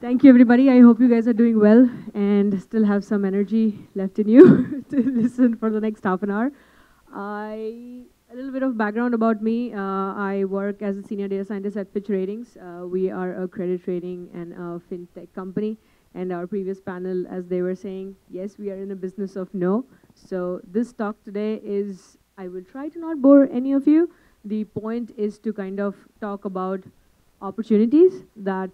Thank you, everybody. I hope you guys are doing well and still have some energy left in you to listen for the next half an hour. I a little bit of background about me. Uh, I work as a senior data scientist at Fitch Ratings. Uh, we are a credit rating and a fintech company. And our previous panel, as they were saying, yes, we are in a business of no. So this talk today is, I will try to not bore any of you. The point is to kind of talk about opportunities that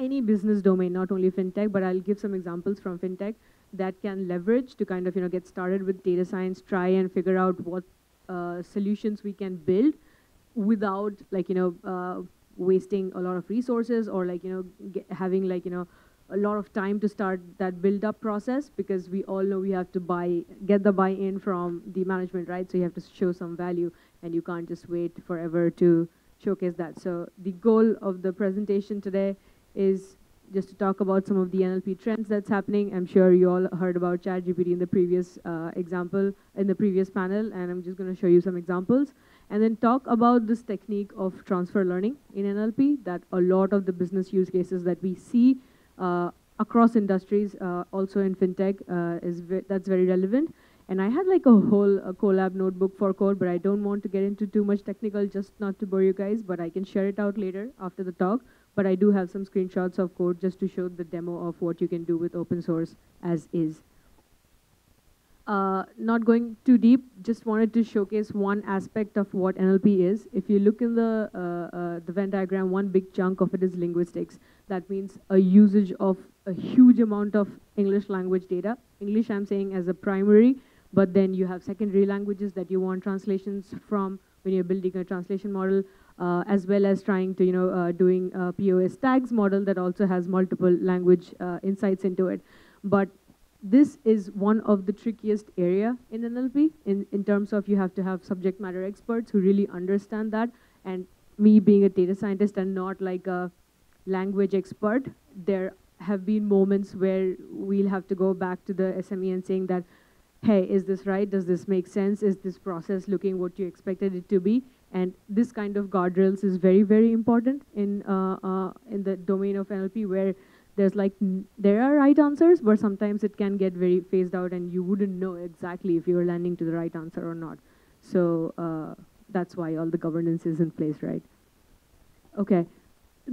any business domain, not only fintech, but I'll give some examples from fintech that can leverage to kind of you know get started with data science, try and figure out what uh, solutions we can build without like you know uh, wasting a lot of resources or like you know having like you know a lot of time to start that build up process because we all know we have to buy get the buy-in from the management right? So you have to show some value and you can't just wait forever to showcase that. So the goal of the presentation today is just to talk about some of the NLP trends that's happening. I'm sure you all heard about ChatGPT in the previous uh, example, in the previous panel, and I'm just going to show you some examples. And then talk about this technique of transfer learning in NLP, that a lot of the business use cases that we see uh, across industries, uh, also in fintech, uh, is ve that's very relevant. And I had like a whole a Colab notebook for code, but I don't want to get into too much technical, just not to bore you guys, but I can share it out later after the talk but I do have some screenshots of code just to show the demo of what you can do with open source as is. Uh, not going too deep, just wanted to showcase one aspect of what NLP is. If you look in the, uh, uh, the Venn diagram, one big chunk of it is linguistics. That means a usage of a huge amount of English language data. English I'm saying as a primary, but then you have secondary languages that you want translations from when you're building a translation model uh, as well as trying to, you know, uh, doing a POS tags model that also has multiple language uh, insights into it. But this is one of the trickiest area in NLP in, in terms of you have to have subject matter experts who really understand that. And me being a data scientist and not like a language expert, there have been moments where we'll have to go back to the SME and saying that, hey, is this right? Does this make sense? Is this process looking what you expected it to be? And this kind of guardrails is very, very important in, uh, uh, in the domain of NLP where there's like, there are right answers, but sometimes it can get very phased out and you wouldn't know exactly if you're landing to the right answer or not. So uh, that's why all the governance is in place, right? Okay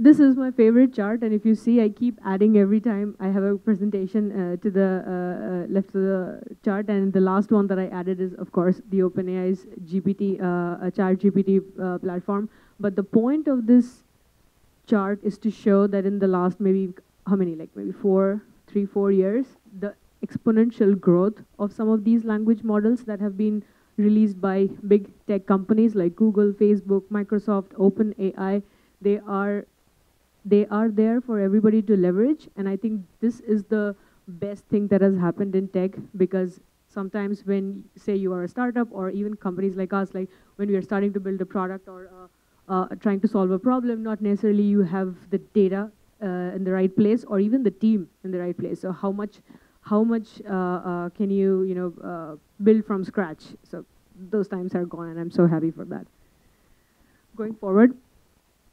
this is my favorite chart, and if you see, I keep adding every time I have a presentation uh, to the uh, uh, left of the chart, and the last one that I added is, of course, the OpenAI's GPT, uh, Chat GPT uh, platform. But the point of this chart is to show that in the last maybe, how many, like maybe four, three, four years, the exponential growth of some of these language models that have been released by big tech companies like Google, Facebook, Microsoft, OpenAI, they are they are there for everybody to leverage. And I think this is the best thing that has happened in tech because sometimes when, say, you are a startup or even companies like us, like when we are starting to build a product or uh, uh, trying to solve a problem, not necessarily you have the data uh, in the right place or even the team in the right place. So how much, how much uh, uh, can you, you know, uh, build from scratch? So those times are gone, and I'm so happy for that. Going forward,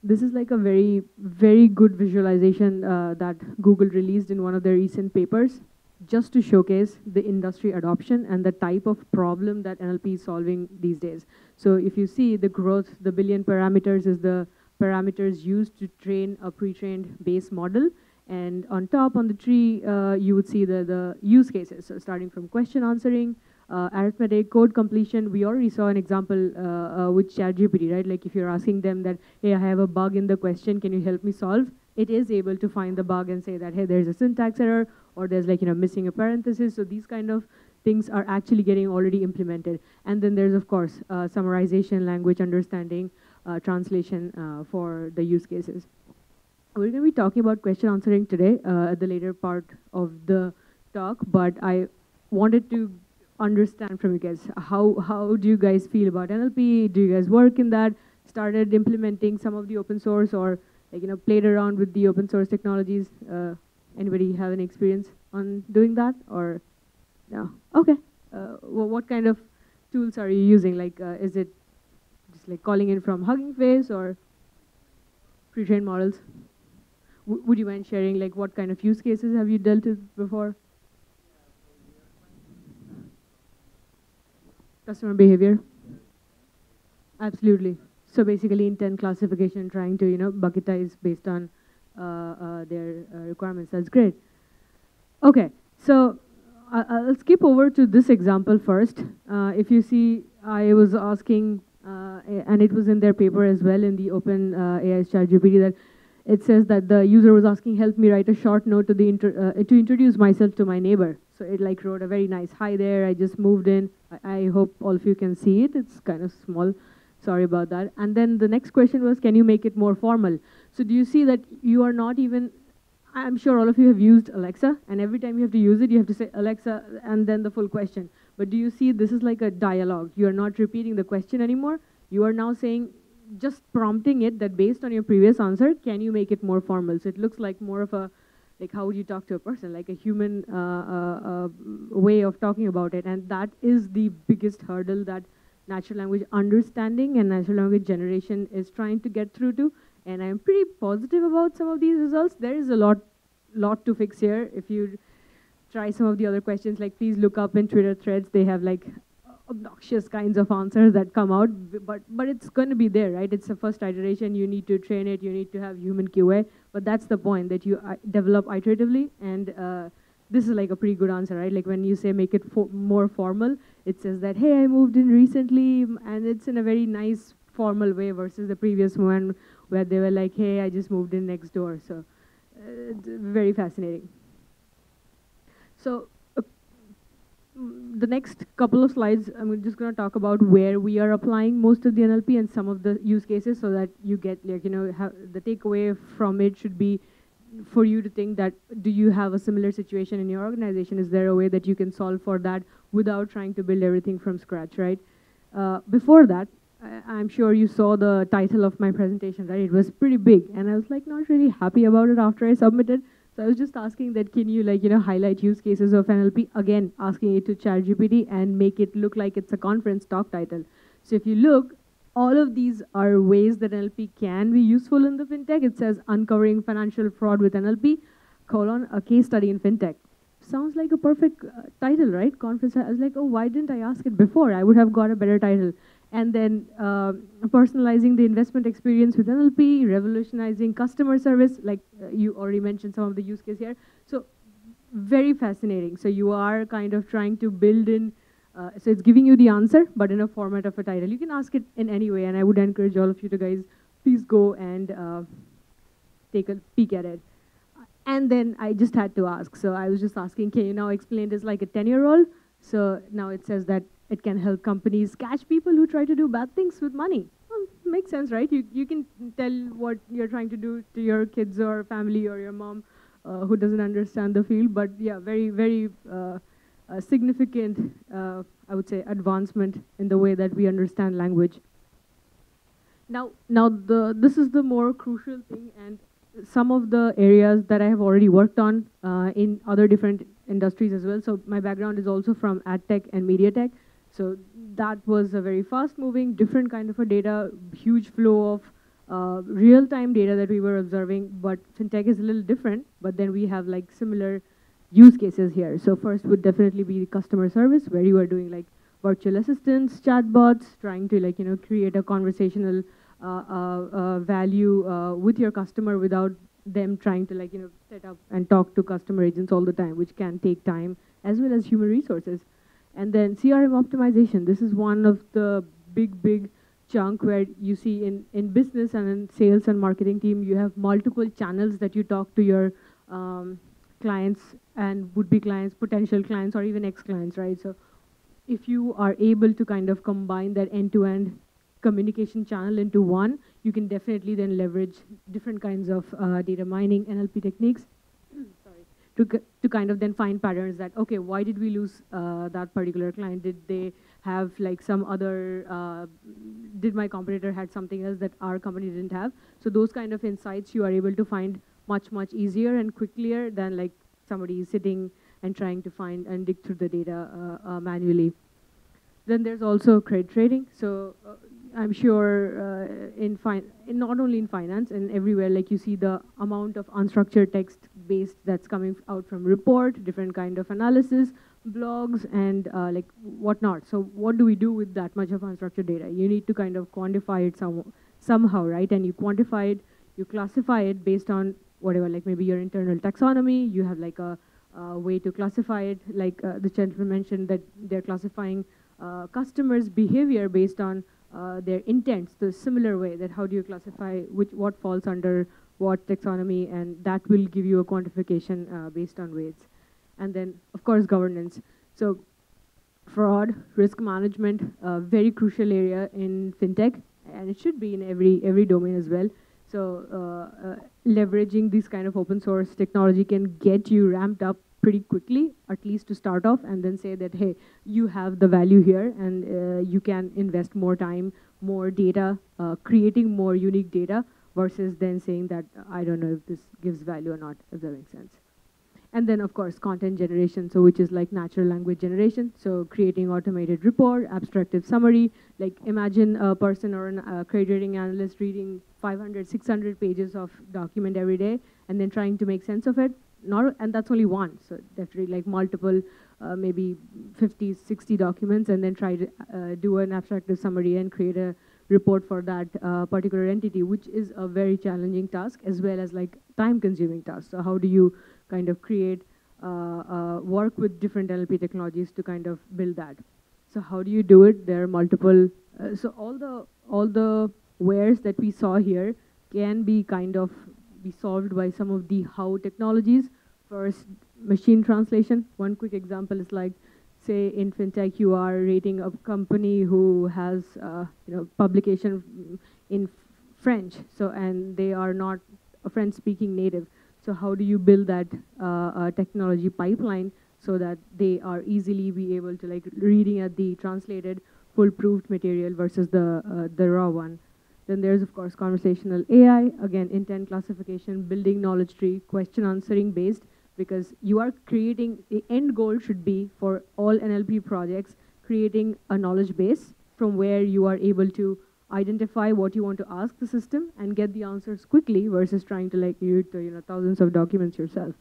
this is like a very, very good visualization uh, that Google released in one of their recent papers just to showcase the industry adoption and the type of problem that NLP is solving these days. So if you see the growth, the billion parameters is the parameters used to train a pre-trained base model. And on top, on the tree, uh, you would see the, the use cases. So starting from question answering, uh, arithmetic, code completion, we already saw an example uh, uh, with ChatGPT, right? Like if you're asking them that, hey, I have a bug in the question, can you help me solve? It is able to find the bug and say that, hey, there's a syntax error, or there's like, you know, missing a parenthesis. So these kind of things are actually getting already implemented. And then there's, of course, uh, summarization, language understanding, uh, translation uh, for the use cases. We're going to be talking about question answering today at the later part of the talk, but I wanted to understand from you guys. How, how do you guys feel about NLP? Do you guys work in that? Started implementing some of the open source or like, you know, played around with the open source technologies? Uh, anybody have any experience on doing that or no? Okay. Uh, well, what kind of tools are you using? Like, uh, is it just like calling in from Hugging Face or pre-trained models? w- would you mind sharing like what kind of use cases have you dealt with before? Customer behavior. Absolutely. So basically, intent classification, trying to you know bucketize based on uh, uh, their uh, requirements. That's great. Okay, so I'll skip over to this example first. Uh, if you see, I was asking, uh, and it was in their paper as well in the Open uh, AI ChatGPT that it says that the user was asking, help me write a short note to the uh, to introduce myself to my neighbor. So it like wrote a very nice hi there. I just moved in. I, I hope all of you can see it. It's kind of small. Sorry about that. And then the next question was, can you make it more formal? So do you see that you are not even I'm sure all of you have used Alexa, and every time you have to use it, you have to say Alexa and then the full question. But do you see this is like a dialogue? You are not repeating the question anymore. You are now saying, just prompting it that based on your previous answer, can you make it more formal? So it looks like more of a, like how would you talk to a person, like a human uh, uh, uh, way of talking about it. And that is the biggest hurdle that natural language understanding and natural language generation is trying to get through to and I'm pretty positive about some of these results. There is a lot, lot to fix here. If you try some of the other questions, like please look up in Twitter threads, they have like obnoxious kinds of answers that come out, but but it's going to be there, right? It's the first iteration. You need to train it. You need to have human QA. But that's the point that you uh, develop iteratively, and uh, this is like a pretty good answer, right? Like when you say make it fo- more formal, it says that hey, I moved in recently, and it's in a very nice formal way versus the previous one where they were like, hey, I just moved in next door. So uh, very fascinating. So the next couple of slides, I'm just going to talk about where we are applying most of the NLP and some of the use cases so that you get, like, you know, the takeaway from it should be for you to think that do you have a similar situation in your organization? Is there a way that you can solve for that without trying to build everything from scratch, right? Uh, before that, I- I'm sure you saw the title of my presentation, right? It was pretty big, and I was like not really happy about it after I submitted. So I was just asking that, can you like you know highlight use cases of NLP? Again, asking it to ChatGPT and make it look like it's a conference talk title. So if you look, all of these are ways that NLP can be useful in the fintech. It says uncovering financial fraud with NLP, colon a case study in fintech. Sounds like a perfect uh, title, right? Conference. I was like, oh, why didn't I ask it before? I would have got a better title and then uh, personalizing the investment experience with NLP, revolutionizing customer service, like uh, you already mentioned some of the use case here. So very fascinating. So you are kind of trying to build in, uh, so it's giving you the answer, but in a format of a title. You can ask it in any way, and I would encourage all of you to guys, please go and uh, take a peek at it. And then I just had to ask. So I was just asking, can you now explain this like a 10-year-old? So now it says that it can help companies catch people who try to do bad things with money. Well, makes sense, right? You, you can tell what you're trying to do to your kids or family or your mom uh, who doesn't understand the field. But yeah, very, very uh, uh, significant, I would say, advancement in the way that we understand language. Now, now the this is the more crucial thing, and some of the areas that I have already worked on uh, in other different industries as well. So my background is also from ad tech and media tech. So that was a very fast-moving, different kind of a data, huge flow of uh, real-time data that we were observing. But fintech is a little different. But then we have like similar use cases here. So first would definitely be customer service, where you are doing like virtual assistants, chatbots, trying to like you know create a conversational uh, uh, uh, value uh, with your customer without them trying to like you know set up and talk to customer agents all the time, which can take time as well as human resources. And then CRM optimization. This is one of the big big chunk where you see in in business and in sales and marketing team you have multiple channels that you talk to your um, clients and would-be clients, potential clients, or even ex-clients, right? So if you are able to kind of combine that end-to-end communication channel into one, you can definitely then leverage different kinds of uh, data mining, NLP techniques, to, to kind of then find patterns that, okay, why did we lose uh, that particular client? Did they have like some other, uh, did my competitor had something else that our company didn't have? So those kind of insights you are able to find much, much easier and quicker than like somebody sitting and trying to find and dig through the data uh, uh, manually. Then there's also credit trading. So uh, I'm sure uh, in, in not only in finance and everywhere, like you see the amount of unstructured text based that's coming out from report, different kind of analysis, blogs, and uh, like whatnot. So what do we do with that much of unstructured data? You need to kind of quantify it some, somehow, right? And you quantify it, you classify it based on whatever, like maybe your internal taxonomy. You have like a, a way to classify it, like uh, the gentleman mentioned that they're classifying uh, customers' behavior based on uh, their intents the similar way that how do you classify which what falls under what taxonomy and that will give you a quantification uh, based on weights. And then of course governance. So fraud risk management a very crucial area in fintech and it should be in every every domain as well. So uh, uh, leveraging this kind of open source technology can get you ramped up pretty quickly, at least to start off, and then say that, hey, you have the value here, and uh, you can invest more time, more data, uh, creating more unique data, versus then saying that, I don't know if this gives value or not, if that makes sense. And then, of course, content generation, so which is like natural language generation. So creating automated report, abstractive summary. Like imagine a person or a uh, credit analyst reading 500, 600 pages of document every day and then trying to make sense of it not and that's only one so definitely like multiple uh, maybe 50 60 documents and then try to uh, do an abstractive summary and create a report for that uh, particular entity which is a very challenging task as well as like time consuming task so how do you kind of create uh, uh, work with different NLP technologies to kind of build that so how do you do it there are multiple uh, so all the all the wares that we saw here can be kind of be solved by some of the how technologies. First, machine translation. One quick example is like, say in fintech, you are rating a company who has, uh, you know, publication in French. So, and they are not a French-speaking native. So how do you build that uh, uh, technology pipeline so that they are easily be able to like reading at the translated full-proofed material versus the uh, the raw one? Then there's, of course, conversational AI, again, intent classification, building knowledge tree, question answering based, because you are creating, the end goal should be for all NLP projects, creating a knowledge base from where you are able to identify what you want to ask the system and get the answers quickly versus trying to like read you know, thousands of documents yourself.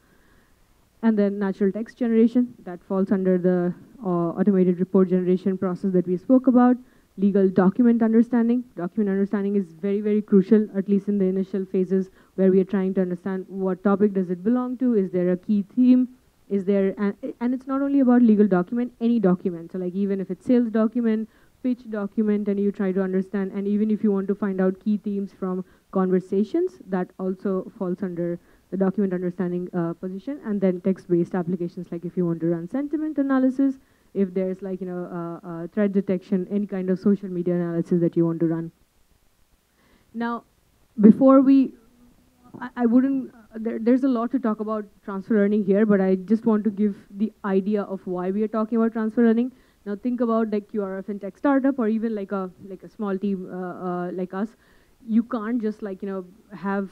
And then natural text generation, that falls under the uh, automated report generation process that we spoke about legal document understanding. Document understanding is very, very crucial, at least in the initial phases where we are trying to understand what topic does it belong to, is there a key theme, is there, and, it's not only about legal document, any document. So like even if it's sales document, pitch document, and you try to understand, and even if you want to find out key themes from conversations, that also falls under the document understanding uh, position, and then text-based applications, like if you want to run sentiment analysis, if there's like, you know, uh, uh, threat detection, any kind of social media analysis that you want to run. Now, before we, I, wouldn't, uh, there, there's a lot to talk about transfer learning here, but I just want to give the idea of why we are talking about transfer learning. Now think about like you are a fintech startup or even like a like a small team uh, uh, like us you can't just like you know have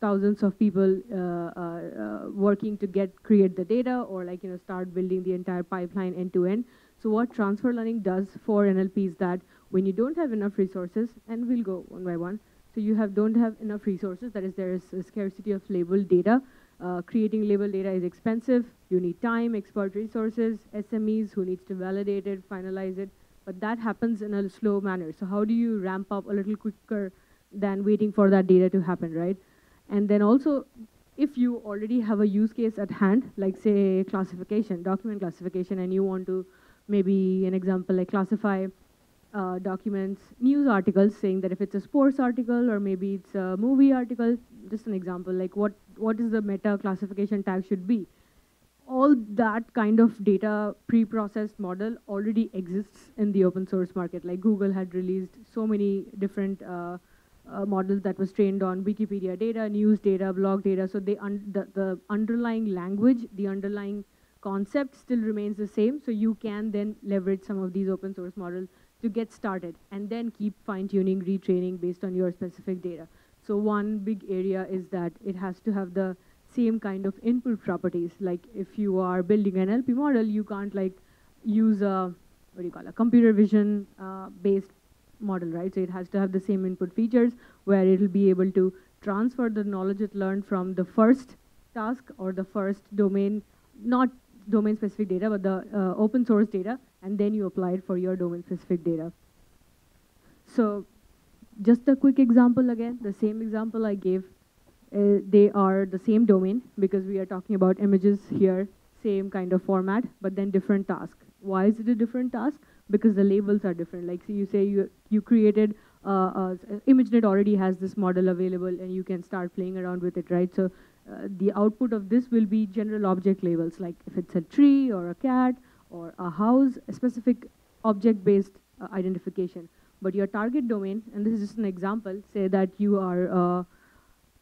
thousands of people uh, uh, uh, working to get create the data or like you know start building the entire pipeline end to end so what transfer learning does for nlp is that when you don't have enough resources and we'll go one by one so you have don't have enough resources that is there is a scarcity of labeled data. Uh, creating labeled data is expensive. You need time expert resources smes who needs to validate it finalize it. But that happens in a slow manner. So how do you ramp up a little quicker than waiting for that data to happen, right? And then also, if you already have a use case at hand, like say classification, document classification, and you want to maybe an example like classify uh, documents, news articles saying that if it's a sports article or maybe it's a movie article, just an example, like what, what is the meta classification tag should be. All that kind of data pre-processed model already exists in the open source market. Like Google had released so many different uh, uh, models that was trained on Wikipedia data, news data, blog data. So they the, the underlying language, the underlying concept still remains the same. So you can then leverage some of these open source models to get started and then keep fine tuning, retraining based on your specific data. So one big area is that it has to have the same kind of input properties. Like if you are building an NLP model, you can't like use a, what do you call a computer vision uh, based model, right? So it has to have the same input features where it'll be able to transfer the knowledge it learned from the first task or the first domain, not domain specific data, but the uh, open source data, and then you apply it for your domain specific data. So just a quick example again, the same example I gave. Uh, they are the same domain because we are talking about images here, same kind of format, but then different task. Why is it a different task? Because the labels are different. Like so you say you, you created, uh, uh, ImageNet already has this model available and you can start playing around with it, right? So uh, the output of this will be general object labels, like if it's a tree or a cat or a house, a specific object-based uh, identification. But your target domain, and this is just an example, say that you are, uh,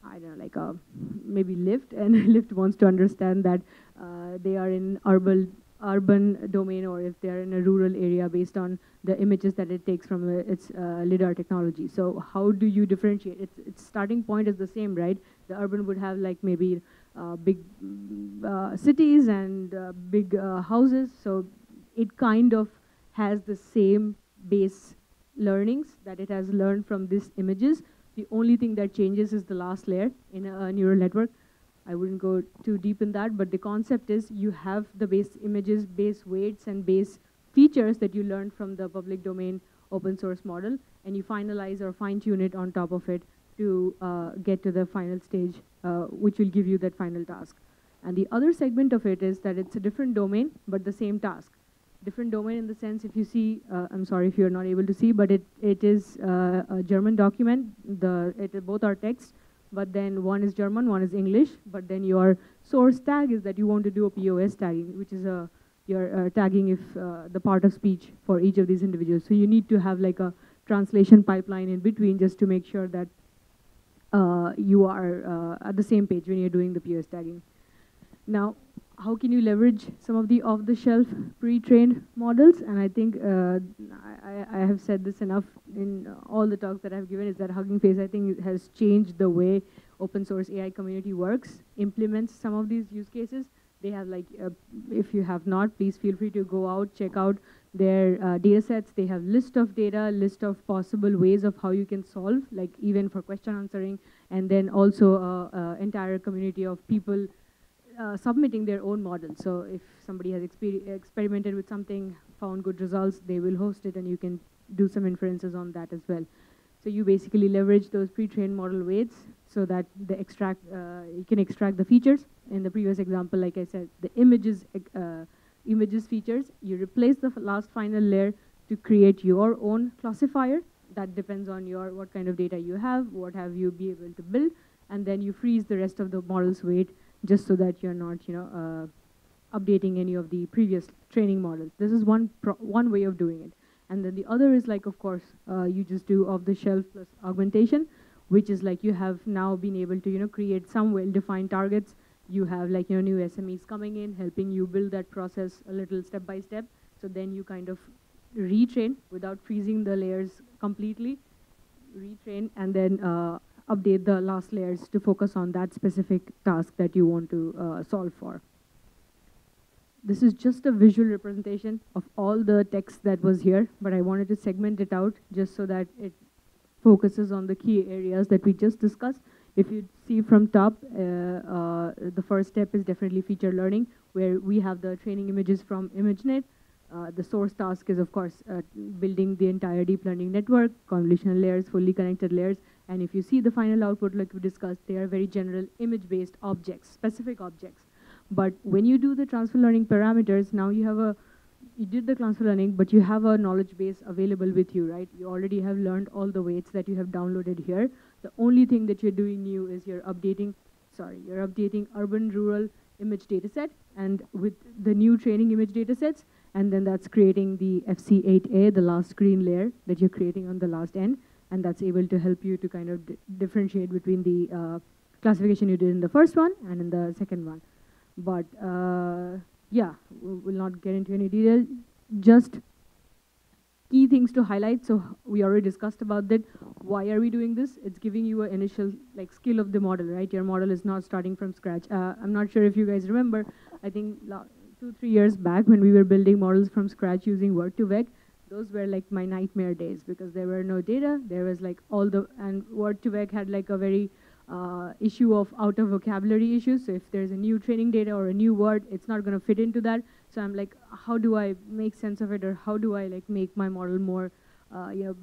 I don't know, like a, maybe Lyft, and Lyft wants to understand that uh, they are in urban urban domain or if they're in a rural area based on the images that it takes from uh, its uh, LiDAR technology. So how do you differentiate? Its, its starting point is the same, right? The urban would have like maybe uh, big mm, uh, cities and uh, big uh, houses. So it kind of has the same base learnings that it has learned from these images. The only thing that changes is the last layer in a neural network. I wouldn't go too deep in that, but the concept is you have the base images, base weights, and base features that you learned from the public domain open source model, and you finalize or fine tune it on top of it to uh, get to the final stage, uh, which will give you that final task. And the other segment of it is that it's a different domain, but the same task. Different domain in the sense if you see, uh, I'm sorry if you're not able to see, but it, it is uh, a German document. The, it, both are text, but then one is German, one is English, but then your source tag is that you want to do a POS tagging, which is a you're uh, tagging if uh, the part of speech for each of these individuals. So you need to have like a translation pipeline in between just to make sure that uh, you are uh, at the same page when you're doing the POS tagging. Now, how can you leverage some of the off-the-shelf pre-trained models? And I think uh, I, I, have said this enough in all the talks that I've given is that Hugging Face, I think, has changed the way open source AI community works, implements some of these use cases. They have like, uh, if you have not, please feel free to go out, check out their uh, data sets. They have list of data, list of possible ways of how you can solve, like even for question answering, and then also uh, uh entire community of people uh, submitting their own model. So if somebody has exper experimented with something, found good results, they will host it and you can do some inferences on that as well. So you basically leverage those pre-trained model weights so that the extract uh, you can extract the features. In the previous example, like I said, the images uh, images features, you replace the last final layer to create your own classifier. That depends on your what kind of data you have, what have you be able to build, and then you freeze the rest of the model's weight just so that you're not, you know, uh, updating any of the previous training models. This is one one way of doing it. And then the other is like, of course, uh, you just do off-the-shelf plus augmentation, which is like you have now been able to, you know, create some well-defined targets. You have like, you know, new SMEs coming in, helping you build that process a little step by step. So then you kind of retrain without freezing the layers completely, retrain, and then uh, update the last layers to focus on that specific task that you want to uh, solve for. This is just a visual representation of all the text that was here, but I wanted to segment it out just so that it focuses on the key areas that we just discussed. If you see from top, uh, uh, the first step is definitely feature learning, where we have the training images from ImageNet. Uh, the source task is, of course, uh, building the entire deep learning network, convolutional layers, fully connected layers, and if you see the final output, like we discussed, they are very general image-based objects, specific objects. But when you do the transfer learning parameters, now you have a, you did the transfer learning, but you have a knowledge base available with you, right? You already have learned all the weights that you have downloaded here. The only thing that you're doing new is you're updating, sorry, you're updating urban, rural image dataset, and with the new training image datasets, and then that's creating the FC8A, the last green layer that you're creating on the last end and that's able to help you to kind of differentiate between the uh, classification you did in the first one and in the second one. But uh, yeah, we'll not get into any detail. Just key things to highlight. So we already discussed about that. Why are we doing this? It's giving you an initial like skill of the model, right? Your model is not starting from scratch. Uh, I'm not sure if you guys remember. I think two, three years back when we were building models from scratch using Word2Vec, those were like my nightmare days because there were no data. There was like all the, and Word2Vec had like a very uh, issue of out of vocabulary issues. So if there's a new training data or a new word, it's not going to fit into that. So I'm like, how do I make sense of it, or how do I like make my model more, uh, you know,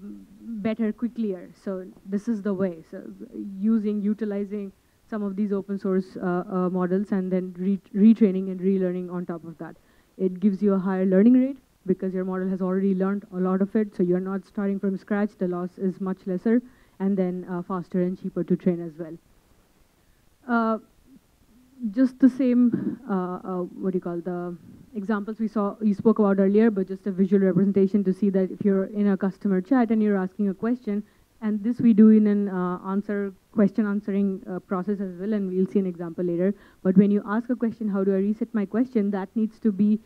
better, quicklier? So this is the way. So using, utilizing some of these open source uh, uh, models and then re retraining and relearning on top of that. It gives you a higher learning rate because your model has already learned a lot of it. So you're not starting from scratch. The loss is much lesser and then uh, faster and cheaper to train as well. Uh, just the same, uh, uh, what do you call the examples we saw, you spoke about earlier, but just a visual representation to see that if you're in a customer chat and you're asking a question, and this we do in an uh, answer question answering uh, process as well, and we'll see an example later. But when you ask a question, how do I reset my question, that needs to be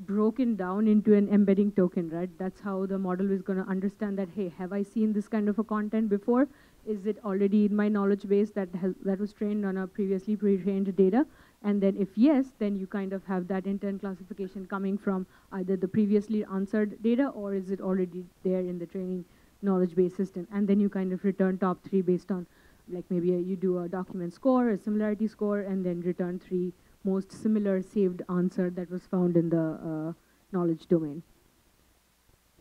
broken down into an embedding token, right? That's how the model is going to understand that, hey, have I seen this kind of a content before? Is it already in my knowledge base that has, that was trained on a previously pre-trained data? And then if yes, then you kind of have that intent classification coming from either the previously answered data or is it already there in the training knowledge base system? And then you kind of return top three based on like maybe a, you do a document score, a similarity score, and then return three most similar saved answer that was found in the uh, knowledge domain.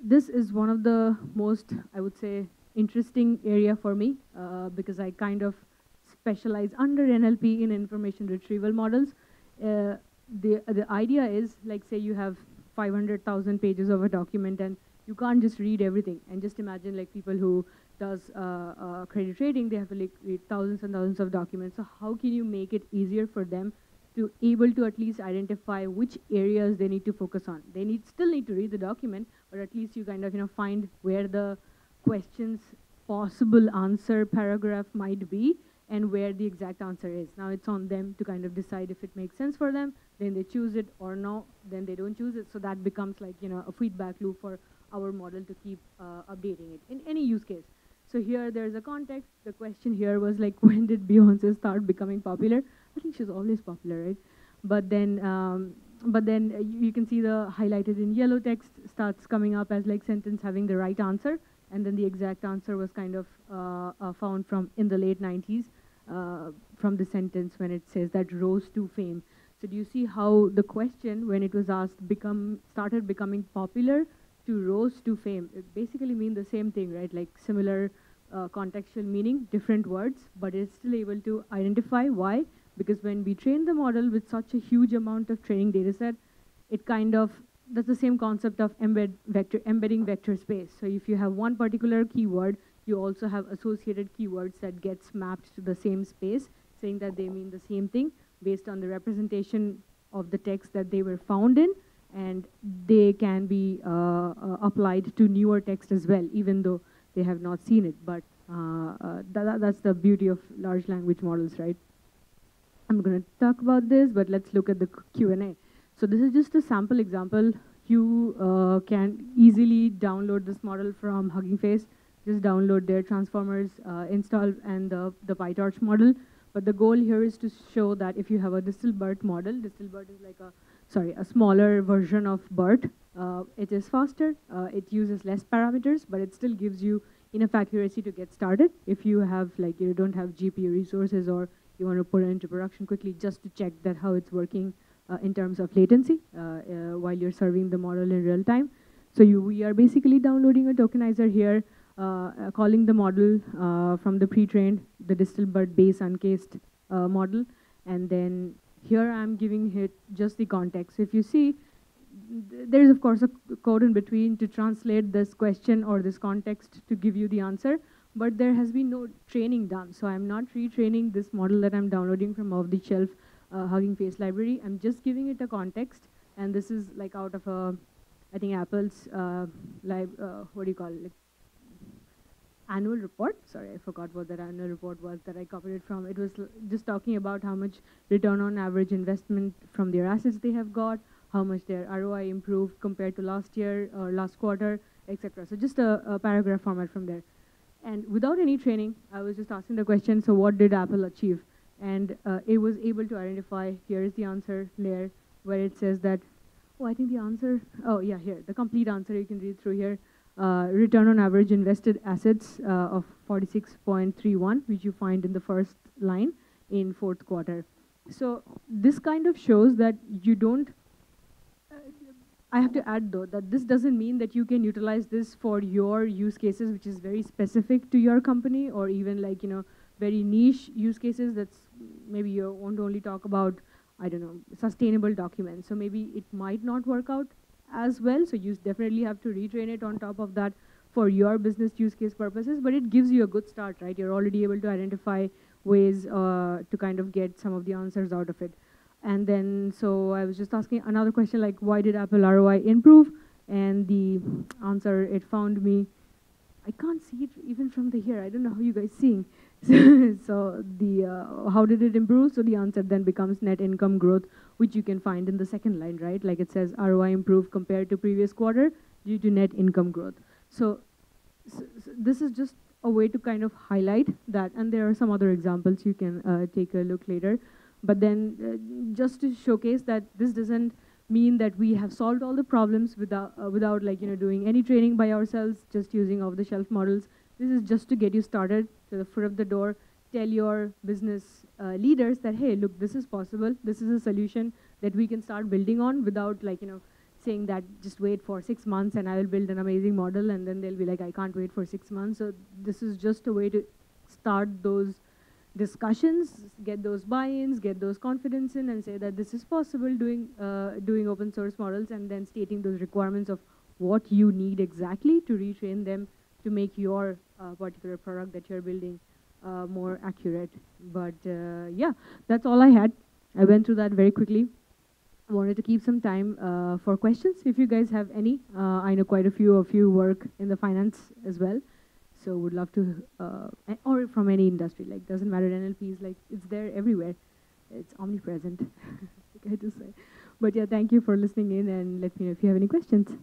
This is one of the most, I would say, interesting area for me uh, because I kind of specialize under NLP in information retrieval models. Uh, the, the idea is, like say you have 500,000 pages of a document and you can't just read everything. And just imagine like people who does uh, uh, credit rating, they have to like read thousands and thousands of documents. So how can you make it easier for them to able to at least identify which areas they need to focus on. They need still need to read the document, but at least you kind of you know find where the question's possible answer paragraph might be and where the exact answer is. Now it's on them to kind of decide if it makes sense for them, then they choose it or no, then they don't choose it. So that becomes like, you know, a feedback loop for our model to keep uh, updating it in any use case. So here there's a context. The question here was like, when did Beyonce start becoming popular? I think she's always popular, right? But then, um, but then uh, you, you, can see the highlighted in yellow text starts coming up as like sentence having the right answer, and then the exact answer was kind of uh, uh, found from in the late 90s uh, from the sentence when it says that rose to fame. So do you see how the question, when it was asked, become started becoming popular to rose to fame? It basically mean the same thing, right? Like similar uh, contextual meaning, different words, but it's still able to identify why because when we train the model with such a huge amount of training data set, it kind of, that's the same concept of embed vector, embedding vector space. So if you have one particular keyword, you also have associated keywords that gets mapped to the same space, saying that they mean the same thing based on the representation of the text that they were found in, and they can be uh, uh, applied to newer text as well, even though they have not seen it. But uh, uh that, that's the beauty of large language models, right? I'm going to talk about this, but let's look at the Q&A. So this is just a sample example. You uh, can easily download this model from Hugging Face. Just download their transformers, uh, install, and the, the PyTorch model. But the goal here is to show that if you have a Distilbert model, Distilbert is like a, sorry, a smaller version of BERT. Uh, it is faster, uh, it uses less parameters, but it still gives you enough accuracy to get started. If you have, like, you don't have GPU resources or you want to put it into production quickly just to check that how it's working uh, in terms of latency uh, uh, while you're serving the model in real time. So you, we are basically downloading a tokenizer here, uh, calling the model from the pre-trained, the Distilbert base uncased model, and then here I'm giving it just the context. So if you see, there is of course a code in between to translate this question or this context to give you the answer but there has been no training done. So I'm not retraining this model that I'm downloading from off-the-shelf uh, Hugging Face library. I'm just giving it a context, and this is like out of a, I think Apple's uh, lib, uh, what do you call it? Like annual report. Sorry, I forgot what that annual report was that I copied it from. It was just talking about how much return on average investment from their assets they have got, how much their ROI improved compared to last year or last quarter, etc. So just a, a paragraph format from there. And without any training, I was just asking the question, so what did Apple achieve? And uh, it was able to identify, here is the answer layer, where it says that Oh, I think the answer, oh yeah, here, the complete answer you can read through here. Uh, return on average invested assets uh, of 46.31, which you find in the first line in fourth quarter. So this kind of shows that you don't, I have to add though, that this doesn't mean that you can utilize this for your use cases, which is very specific to your company, or even like, you know, very niche use cases that's maybe you want to only talk about I don't know, sustainable documents. So maybe it might not work out as well. So you definitely have to retrain it on top of that for your business use case purposes, but it gives you a good start, right? You're already able to identify ways uh, to kind of get some of the answers out of it. And then, so I was just asking another question like, why did Apple ROI improve? And the answer it found me, I can't see it even from the here. I don't know how you guys seeing. so the uh, how did it improve? So the answer then becomes net income growth, which you can find in the second line, right? Like it says ROI improved compared to previous quarter due to net income growth. So, so, so this is just a way to kind of highlight that, and there are some other examples you can uh, take a look later. But then uh, just to showcase that this doesn't mean that we have solved all the problems without uh, without like you know doing any training by ourselves, just using off-the-shelf models. This is just to get you started to the foot of the door. Tell your business uh, leaders that, hey, look, this is possible. This is a solution that we can start building on without like, you know, saying that just wait for six months and I will build an amazing model and then they'll be like, I can't wait for six months. So this is just a way to start those discussions, get those buy-ins, get those confidence in and say that this is possible doing, uh, doing open source models and then stating those requirements of what you need exactly to retrain them to make your uh, particular product that you're building uh, more accurate. But uh, yeah, that's all I had. I went through that very quickly. I wanted to keep some time uh, for questions if you guys have any. Uh, I know quite a few of you work in the finance as well. So would love to, uh, or from any industry, like doesn't matter, NLP is like, it's there everywhere. It's omnipresent, I to say. But yeah, thank you for listening in and let me know if you have any questions.